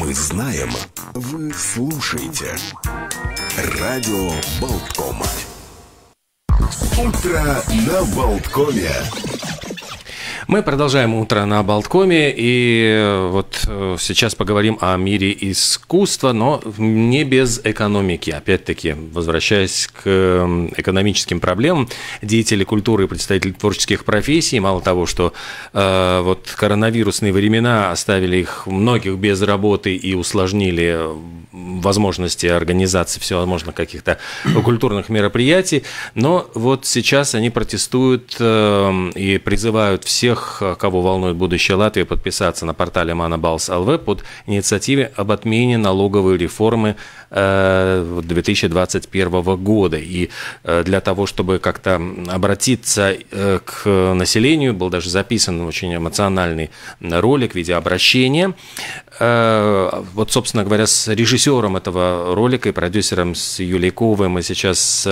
Мы знаем, вы слушаете. Радио Болткома. Утро на Болткоме. Мы продолжаем утро на Болткоме, и э, вот э, сейчас поговорим о мире искусства, но не без экономики. Опять-таки, возвращаясь к э, экономическим проблемам, деятели культуры и представители творческих профессий, мало того, что э, вот коронавирусные времена оставили их многих без работы и усложнили возможности организации всевозможных каких-то культурных мероприятий, но вот сейчас они протестуют э, и призывают всех, кого волнует будущее Латвии, подписаться на портале Манабалс ЛВ под инициативе об отмене налоговой реформы 2021 э, года. И э, для того, чтобы как-то обратиться э, к населению, был даже записан очень эмоциональный ролик в виде обращения. Вот, собственно говоря, с режиссером этого ролика и продюсером с Юлией Ковой мы сейчас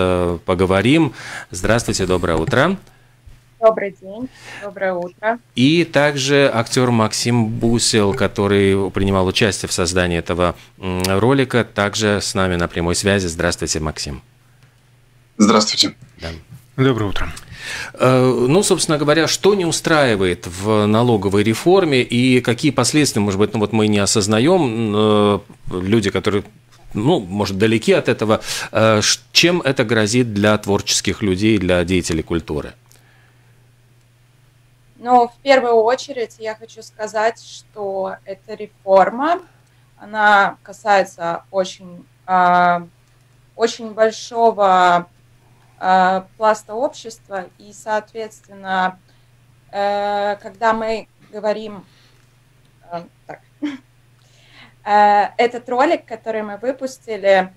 поговорим. Здравствуйте, доброе утро. Добрый день, доброе утро. И также актер Максим Бусел, который принимал участие в создании этого ролика, также с нами на прямой связи. Здравствуйте, Максим. Здравствуйте. Да. Доброе утро. Э, ну, собственно говоря, что не устраивает в налоговой реформе и какие последствия, может быть, ну вот мы не осознаем, э, люди, которые ну, может, далеки от этого, э, чем это грозит для творческих людей, для деятелей культуры? Но в первую очередь я хочу сказать, что эта реформа, она касается очень, э, очень большого э, пласта общества, и, соответственно, э, когда мы говорим... Э, так, э, этот ролик, который мы выпустили,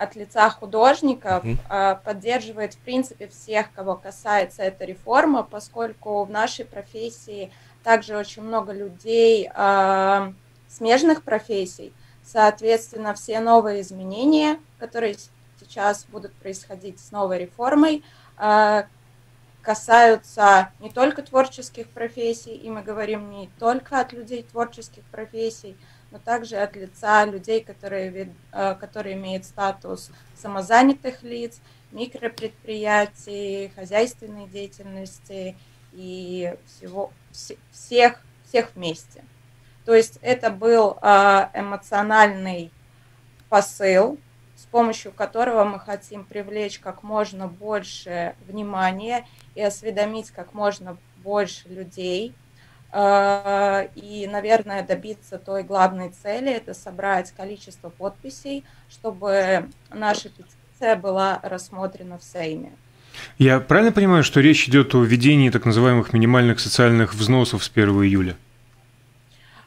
от лица художников mm-hmm. поддерживает, в принципе, всех, кого касается эта реформа, поскольку в нашей профессии также очень много людей э, смежных профессий. Соответственно, все новые изменения, которые сейчас будут происходить с новой реформой, э, касаются не только творческих профессий, и мы говорим не только от людей творческих профессий, но также от лица людей, которые, э, которые имеют статус самозанятых лиц, микропредприятий, хозяйственной деятельности и всего, всех, всех вместе. То есть это был э, эмоциональный посыл, с помощью которого мы хотим привлечь как можно больше внимания и осведомить как можно больше людей и, наверное, добиться той главной цели – это собрать количество подписей, чтобы наша петиция была рассмотрена в Сейме. Я правильно понимаю, что речь идет о введении так называемых минимальных социальных взносов с 1 июля?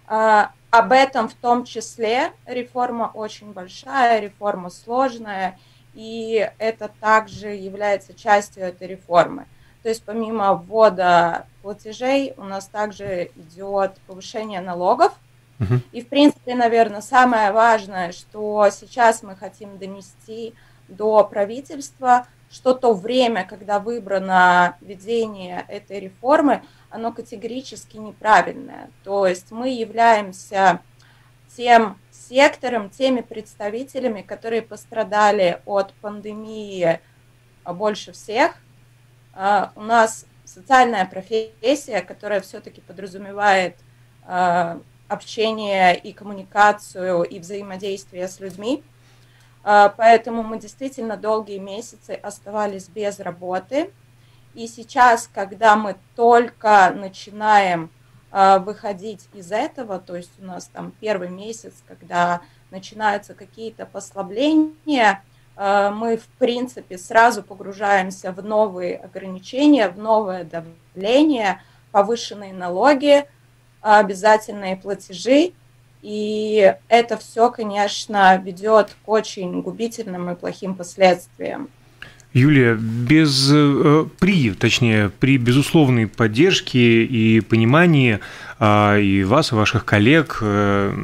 Э, об этом в том числе реформа очень большая, реформа сложная, и это также является частью этой реформы. То есть помимо ввода платежей у нас также идет повышение налогов. Uh-huh. И, в принципе, наверное, самое важное, что сейчас мы хотим донести до правительства, что то время, когда выбрано введение этой реформы, оно категорически неправильное. То есть мы являемся тем сектором, теми представителями, которые пострадали от пандемии больше всех – у нас социальная профессия, которая все-таки подразумевает а, общение и коммуникацию и взаимодействие с людьми. А, поэтому мы действительно долгие месяцы оставались без работы. И сейчас, когда мы только начинаем выходить из этого, то есть у нас там первый месяц, когда начинаются какие-то послабления, мы, в принципе, сразу погружаемся в новые ограничения, в новое давление, повышенные налоги, обязательные платежи. И это все, конечно, ведет к очень губительным и плохим последствиям. Юлия, без, э, при, точнее, при безусловной поддержке и понимании а, и вас, и ваших коллег, э,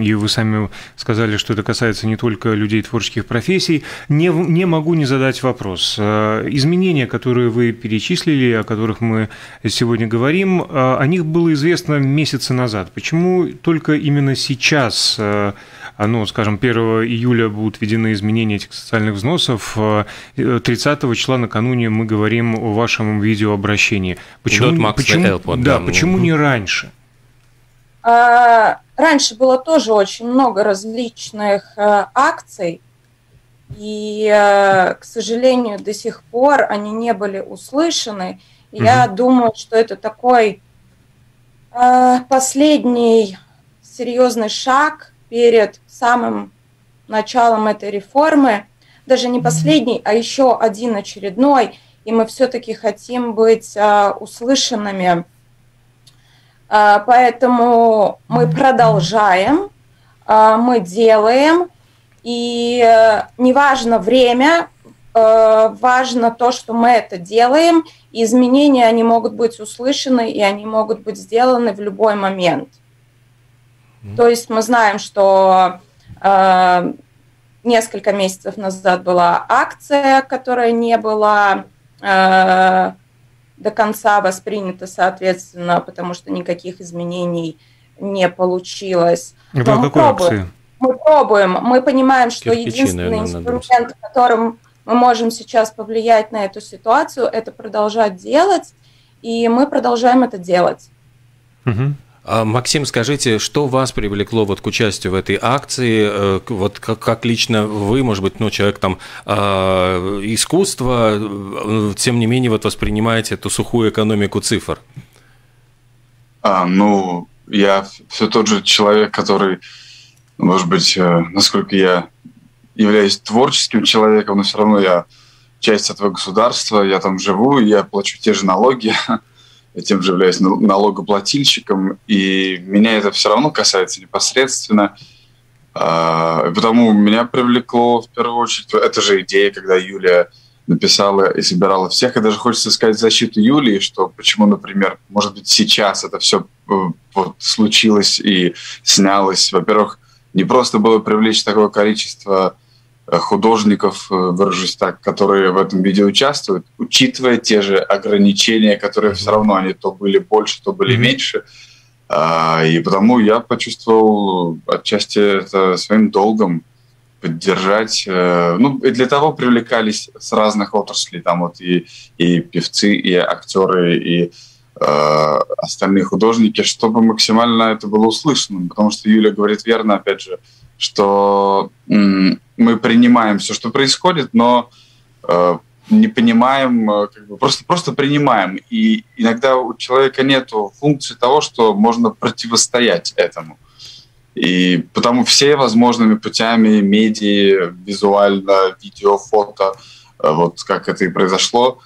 и вы сами сказали, что это касается не только людей творческих профессий, не, не могу не задать вопрос. Э, изменения, которые вы перечислили, о которых мы сегодня говорим, о них было известно месяцы назад. Почему только именно сейчас ну, скажем, 1 июля будут введены изменения этих социальных взносов. 30 э, числа накануне мы говорим о вашем видеообращении. Почему, почему, Airport, да, да, почему не раньше? А, раньше было тоже очень много различных э, акций, и, э, к сожалению, до сих пор они не были услышаны. Угу. Я думаю, что это такой последний серьезный шаг перед самым началом этой реформы, даже не последний, а еще один очередной, и мы все-таки хотим быть а, услышанными. А, поэтому мы продолжаем, а, мы делаем, и а, неважно время, а, важно то, что мы это делаем, и изменения, они могут быть услышаны, и они могут быть сделаны в любой момент. Mm-hmm. То есть мы знаем, что Э, несколько месяцев назад была акция, которая не была э, до конца воспринята, соответственно, потому что никаких изменений не получилось. Это мы какой пробуем, акции? Мы пробуем, мы понимаем, что Кирпичи, единственный наверное, инструмент, которым мы можем сейчас повлиять на эту ситуацию, это продолжать делать, и мы продолжаем это делать. Угу. А, Максим, скажите, что вас привлекло вот к участию в этой акции? Э, вот как, как лично вы, может быть, ну, человек там э, искусства, э, тем не менее, вот воспринимаете эту сухую экономику цифр? А, ну, я все тот же человек, который, может быть, насколько я являюсь творческим человеком, но все равно я часть этого государства, я там живу, я плачу те же налоги, я тем же являюсь налогоплательщиком, и меня это все равно касается непосредственно. А, потому меня привлекло в первую очередь, это же идея, когда Юлия написала и собирала всех, и даже хочется сказать защиту Юлии, что почему, например, может быть, сейчас это все э, вот, случилось и снялось. Во-первых, не просто было привлечь такое количество Э, художников, э, выражусь так, которые в этом видео участвуют, учитывая те же ограничения, которые все равно они то были больше, то были меньше. А, и потому я почувствовал отчасти это своим долгом поддержать. Э, ну, и для того привлекались с разных отраслей, там вот и, и певцы, и актеры, и э, остальные художники, чтобы максимально это было услышано. Потому что Юля говорит верно, опять же, что мы принимаем все, что происходит, но э, не понимаем, э, как бы просто, просто принимаем. И иногда у человека нет функции того, что можно противостоять этому. И потому все возможными путями, медиа, визуально, видео, фото, э, вот как это и произошло,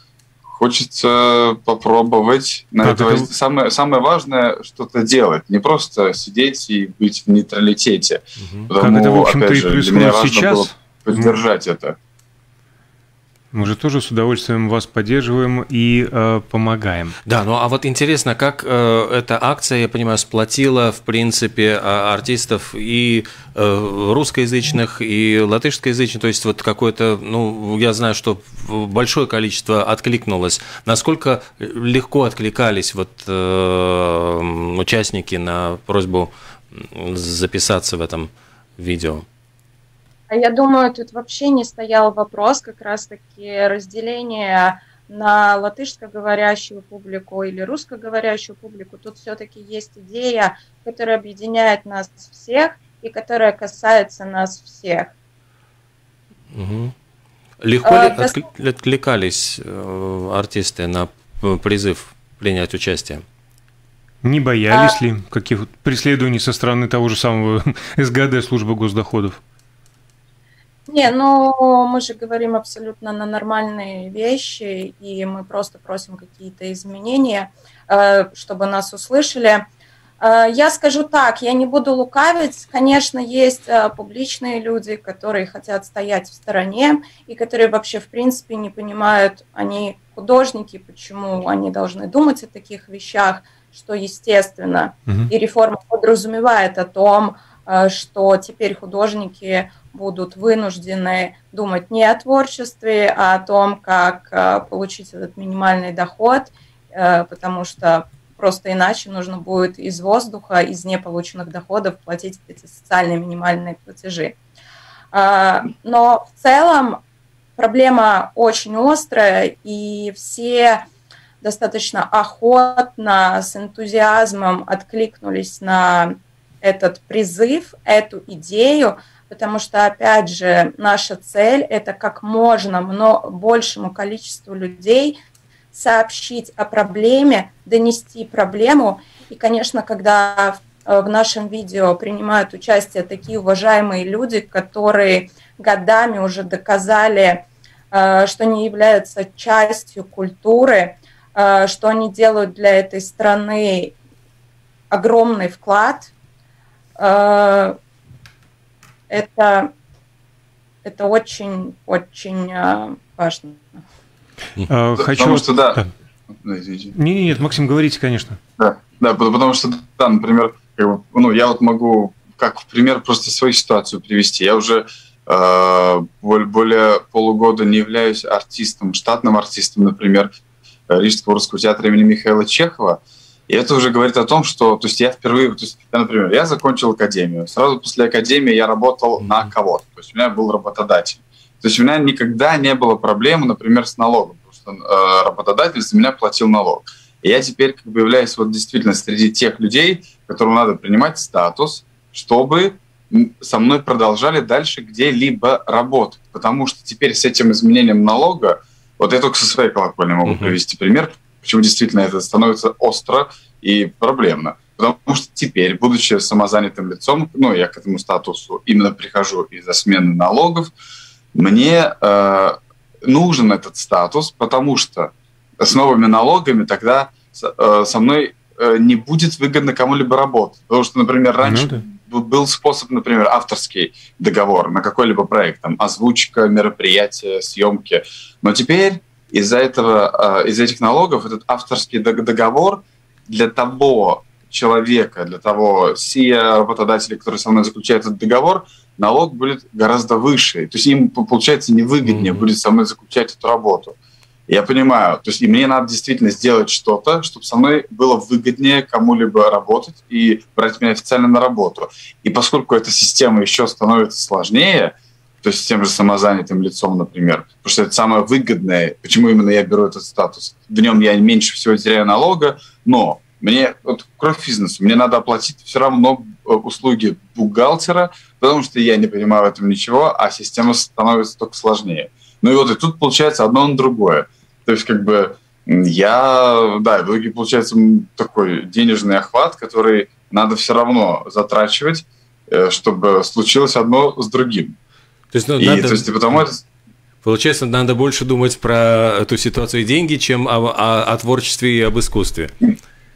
хочется попробовать на это, это самое самое важное что-то делать, не просто сидеть и быть в нейтралитете. Угу. Потому, как это в общем-то и происходит для меня важно сейчас. Было поддержать угу. это. Мы же тоже с удовольствием вас поддерживаем и э, помогаем. Да, ну а вот интересно, как э, эта акция, я понимаю, сплотила, в принципе, а, артистов и э, русскоязычных, и латышскоязычных, то есть вот какое-то, ну, я знаю, что большое количество откликнулось. Насколько легко откликались вот э, участники на просьбу записаться в этом видео? А я думаю, тут вообще не стоял вопрос как раз-таки разделения на латышскоговорящую публику или русскоговорящую публику. Тут все-таки есть идея, которая объединяет нас всех и которая касается нас всех. Угу. Легко а, ли откликались э, артисты на призыв принять участие? Не боялись а... ли каких преследований со стороны того же самого СГД, службы госдоходов? Не, ну мы же говорим абсолютно на нормальные вещи, и мы просто просим какие-то изменения, э, чтобы нас услышали. Э, я скажу так, я не буду лукавить. Конечно, есть э, публичные люди, которые хотят стоять в стороне и которые вообще, в принципе, не понимают, они художники, почему они должны думать о таких вещах, что естественно. Угу. И реформа подразумевает о том, что теперь художники будут вынуждены думать не о творчестве, а о том, как получить этот минимальный доход, потому что Просто иначе нужно будет из воздуха, из неполученных доходов платить эти социальные минимальные платежи. Но в целом проблема очень острая, и все достаточно охотно, с энтузиазмом откликнулись на этот призыв, эту идею, потому что, опять же, наша цель – это как можно большему количеству людей сообщить о проблеме, донести проблему. И, конечно, когда в нашем видео принимают участие такие уважаемые люди, которые годами уже доказали, э, что они являются частью культуры, э, что они делают для этой страны огромный вклад. Э, это, это очень-очень важно. А, хочу... Потому что, да. да. Нет, нет, Максим, говорите, конечно. Да, да, потому что, да, например, как бы, ну, я вот могу как в пример просто свою ситуацию привести. Я уже э, более полугода не являюсь артистом, штатным артистом, например, Рижского русского театра имени Михаила Чехова. И это уже говорит о том, что, то есть я впервые, то есть, я, например, я закончил академию. Сразу после академии я работал mm-hmm. на кого-то. То есть у меня был работодатель. То есть у меня никогда не было проблем, например, с налогом, потому что э, работодатель за меня платил налог. И я теперь как бы являюсь вот действительно среди тех людей, которым надо принимать статус, чтобы со мной продолжали дальше где-либо работать. Потому что теперь с этим изменением налога, вот я только со своей колокольни могу uh-huh. привести пример, почему действительно это становится остро и проблемно. Потому что теперь, будучи самозанятым лицом, ну, я к этому статусу именно прихожу из-за смены налогов, мне э, нужен этот статус, потому что с новыми налогами тогда э, со мной э, не будет выгодно кому-либо работать. Потому что, например, раньше ну, да. был способ, например, авторский договор на какой-либо проект, там, озвучка, мероприятия, съемки. Но теперь из-за этого, э, из этих налогов этот авторский договор для того человека, для того сия работодателя, который со мной заключает этот договор, налог будет гораздо выше. То есть им, получается, невыгоднее mm-hmm. будет со мной заключать эту работу. Я понимаю, то есть и мне надо действительно сделать что-то, чтобы со мной было выгоднее кому-либо работать и брать меня официально на работу. И поскольку эта система еще становится сложнее, то есть с тем же самозанятым лицом, например, потому что это самое выгодное, почему именно я беру этот статус. В нем я меньше всего теряю налога, но мне, вот кровь бизнеса, мне надо оплатить все равно э, услуги бухгалтера, потому что я не понимаю в этом ничего, а система становится только сложнее. Ну и вот и тут получается одно на другое. То есть как бы я, да, в итоге получается такой денежный охват, который надо все равно затрачивать, э, чтобы случилось одно с другим. То есть, ну, и, надо... то есть, потому это... Получается, надо больше думать про эту ситуацию и деньги, чем о, о, о творчестве и об искусстве.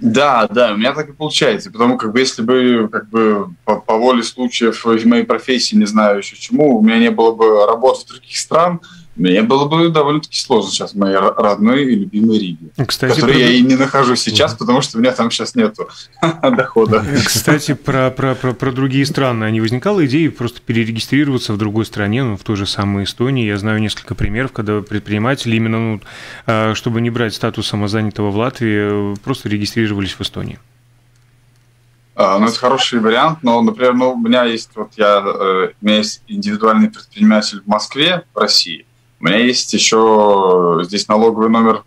Да, да, у меня так и получается. Потому как бы если бы как бы по, по воле случаев в моей профессии, не знаю еще чему, у меня не было бы работы в других стран, мне было бы довольно-таки сложно сейчас в моей родной и любимой Риге, Кстати, которой про... я и не нахожусь сейчас, потому что у меня там сейчас нету дохода. Кстати, про, про, про, про другие страны. А не возникала идея просто перерегистрироваться в другой стране, ну, в той же самой Эстонии? Я знаю несколько примеров, когда предприниматели именно, ну, а, чтобы не брать статус самозанятого в Латвии, просто регистрировались в Эстонии. А, ну, это хороший вариант, но, например, ну, у меня есть, вот я, э, у меня есть индивидуальный предприниматель в Москве, в России, у меня есть еще здесь налоговый номер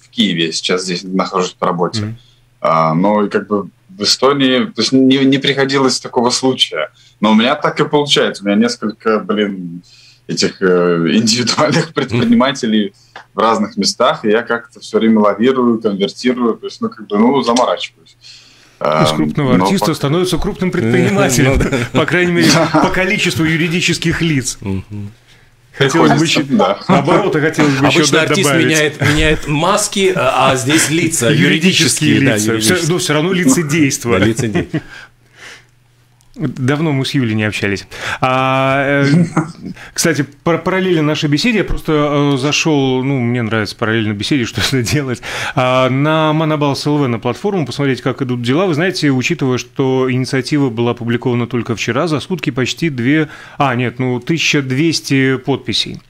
в Киеве, сейчас здесь нахожусь по работе. Mm-hmm. А, но и как бы в Эстонии, то есть не, не приходилось такого случая. Но у меня так и получается. У меня несколько, блин, этих э, индивидуальных предпринимателей mm-hmm. в разных местах, и я как-то все время лавирую, конвертирую, то есть, ну, как бы, ну, заморачиваюсь. Из крупного Но артиста пока... становится крупным предпринимателем, по крайней мере, по количеству юридических лиц. Хотелось бы еще, да. наоборот, хотелось бы Обычно еще артист добавить. меняет, меняет маски, а а здесь лица, Юридические да, лица. юридические. Все, ну, все равно лицедейство. Да, лицедей. Давно мы с Юлей не общались. А, э, кстати, пар- параллельно нашей беседе, я просто э, зашел, ну, мне нравится параллельно беседе, что это делать, а, на Monoballs LV на платформу, посмотреть, как идут дела. Вы знаете, учитывая, что инициатива была опубликована только вчера, за сутки почти две, а, нет, ну, 1200 подписей.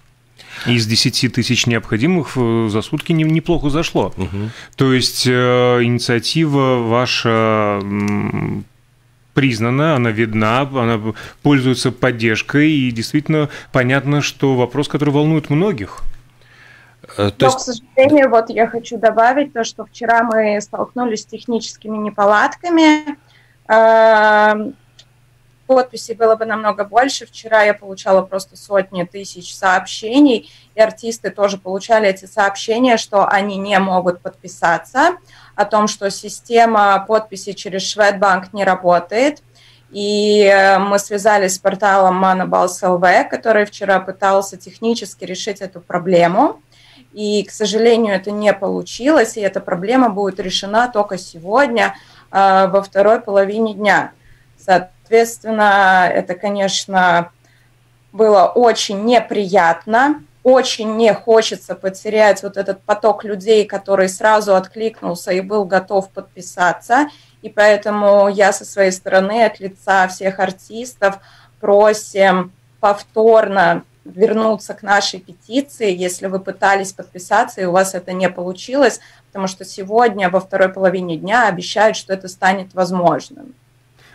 Из 10 тысяч необходимых э, за сутки не- неплохо зашло. То есть э, инициатива ваша признана, она видна, она пользуется поддержкой, и действительно понятно, что вопрос, который волнует многих. Э, То Но, есть к сожалению, вот я хочу добавить то, что вчера мы столкнулись с техническими неполадками. Эм, Подписей было бы намного больше. Вчера я получала просто сотни тысяч сообщений, и артисты тоже получали эти сообщения, что они не могут подписаться, о том, что система подписи через Шведбанк не работает. И э, мы связались с порталом Monoballs LV, который вчера пытался технически решить эту проблему. И, к сожалению, это не получилось, и эта проблема будет решена только сегодня, э, во второй половине дня. Соответственно, это, конечно, было очень неприятно, очень не хочется потерять вот этот поток людей, который сразу откликнулся и был готов подписаться. И поэтому я со своей стороны от лица всех артистов просим повторно вернуться к нашей петиции, если вы пытались подписаться и у вас это не получилось, потому что сегодня во второй половине дня обещают, что это станет возможным.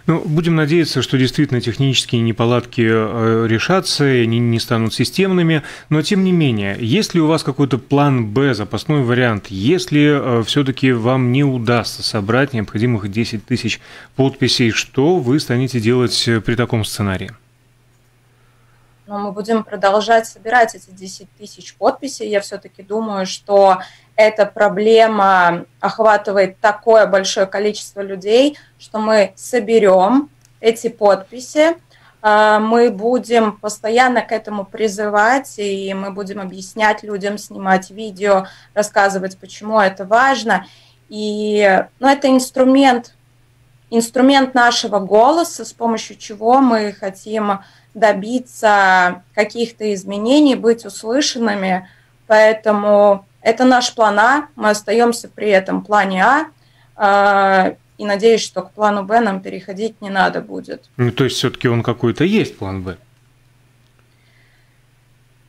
Ну, будем надеяться, что действительно технические неполадки э, решатся, и они не станут системными, но тем не менее, есть ли у вас какой-то план Б, запасной вариант, если все-таки вам не удастся собрать необходимых 10 тысяч подписей, что вы станете делать э, при таком сценарии? Но мы будем продолжать собирать эти 10 тысяч подписей. Я все-таки думаю, что эта проблема охватывает такое большое количество людей, что мы соберем эти подписи, а, мы будем постоянно к этому призывать, и мы будем объяснять людям, снимать видео, рассказывать, почему это важно. И ну, это инструмент, инструмент нашего голоса, с помощью чего мы хотим добиться каких-то изменений, быть услышанными. Поэтому это наш план А, мы остаемся при этом плане А, и надеюсь, что к плану Б нам переходить не надо будет. Ну, то есть все-таки он какой-то есть план Б.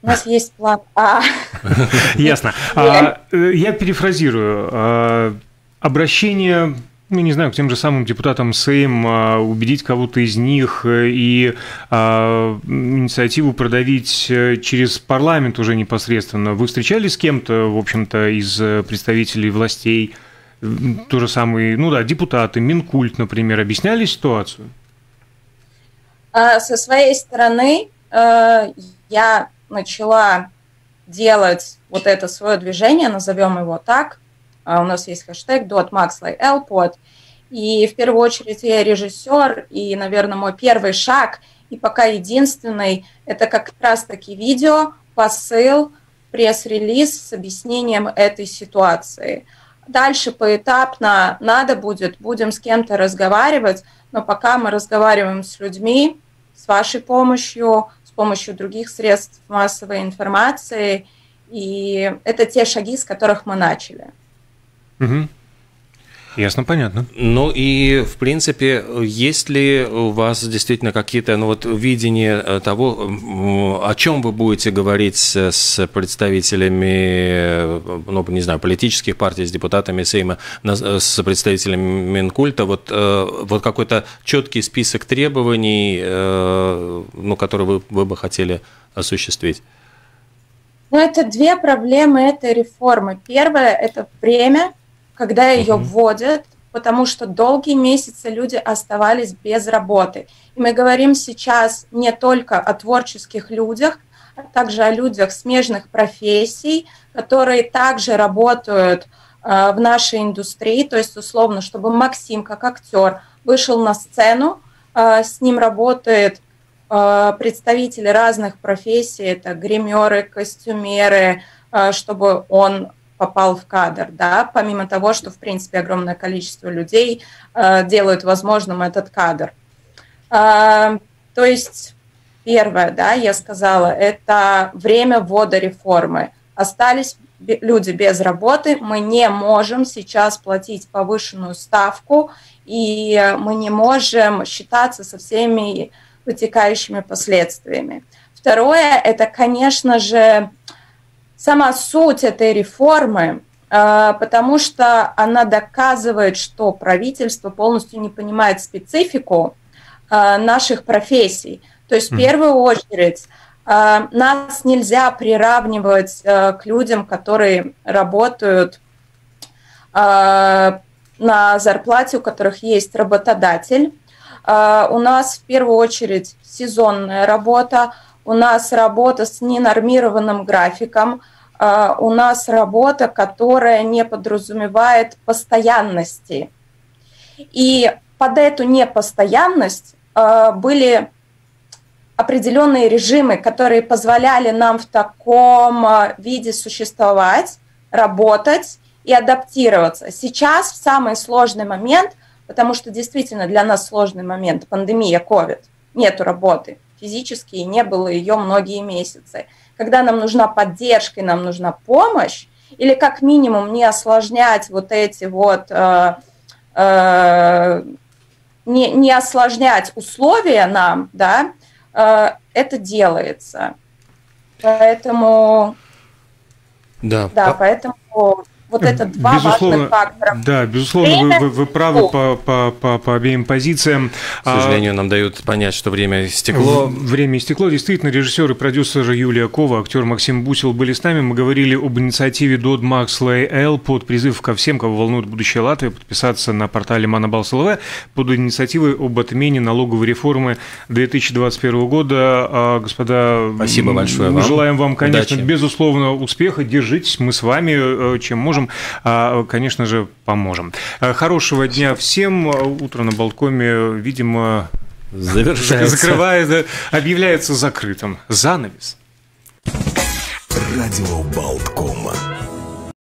У нас есть план А. Ясно. А, э, я перефразирую. А, Обращение ну, не знаю, к тем же самым депутатам Сейм а, убедить кого-то из них э, и а, инициативу продавить э, через парламент уже непосредственно. Вы встречались с кем-то, в общем-то, из э, представителей властей, то же самое, ну да, депутаты, Минкульт, например, объясняли ситуацию? А, Со своей стороны я начала делать вот это свое движение, назовем его так. А У нас есть хэштег .maxlylpod. И в первую очередь я режиссер, и, наверное, мой первый шаг, и пока единственный, это как раз-таки видео, посыл, пресс-релиз с объяснением этой ситуации. Дальше поэтапно надо будет, будем с кем-то разговаривать, но пока мы разговариваем с людьми, с вашей помощью, с помощью других средств массовой информации, и это те шаги, с которых мы начали. Угу. Ясно, понятно. Ну и, в принципе, есть ли у вас действительно какие-то ну, вот, видения того, о чем вы будете говорить с представителями, ну, не знаю, политических партий, с депутатами Сейма, с представителями Минкульта, вот, вот какой-то четкий список требований, ну, которые вы, вы бы хотели осуществить? Ну, это две проблемы этой реформы. Первое – это время, когда ее угу. вводят, потому что долгие месяцы люди оставались без работы. И мы говорим сейчас не только о творческих людях, а также о людях смежных профессий, которые также работают э, в нашей индустрии. То есть, условно, чтобы Максим, как актер, вышел на сцену, э, с ним работает представители разных профессий, это гримеры, костюмеры, чтобы он попал в кадр, да, помимо того, что, в принципе, огромное количество людей делают возможным этот кадр. То есть, первое, да, я сказала, это время ввода реформы. Остались люди без работы, мы не можем сейчас платить повышенную ставку, и мы не можем считаться со всеми вытекающими последствиями. Второе, это, конечно же, сама суть этой реформы, э, потому что она доказывает, что правительство полностью не понимает специфику э, наших профессий. То есть в первую очередь а, нас нельзя приравнивать к людям, которые работают а, на зарплате, у которых есть работодатель. А, у нас в первую очередь сезонная работа, у нас работа с ненормированным графиком, у нас работа, которая не подразумевает постоянности. И под эту непостоянность были определенные режимы, которые позволяли нам в таком э, виде существовать, работать и адаптироваться. Сейчас в самый сложный момент, потому что действительно для нас сложный момент, пандемия, COVID, нету работы физически, и не было ее многие месяцы. Когда нам нужна поддержка и нам нужна помощь, или как минимум не осложнять вот эти вот, э, э, не, не осложнять условия нам, да, Э, это делается. Поэтому... Да, да поэтому вот это два безусловно, важных фактора. Да, безусловно, вы, вы, вы правы по, по, по, по обеим позициям. К сожалению, а, нам дают понять, что время истекло. Время истекло. Действительно, режиссер и продюсер Юлия Кова, актер Максим Бусил были с нами. Мы говорили об инициативе Дод Макс Л под призыв ко всем, кого волнует будущее Латвии, подписаться на портале Манабалс ЛВ под инициативой об отмене налоговой реформы 2021 года. А, господа, спасибо большое вам. Желаем вам, конечно, Удачи. безусловно, успеха. Держитесь, мы с вами, э, чем можем можем, а, конечно же, поможем. А, хорошего дня всем. Утро на Болткоме, видимо, завершается. Закрывает, объявляется закрытым. Занавес. Радио Болткома.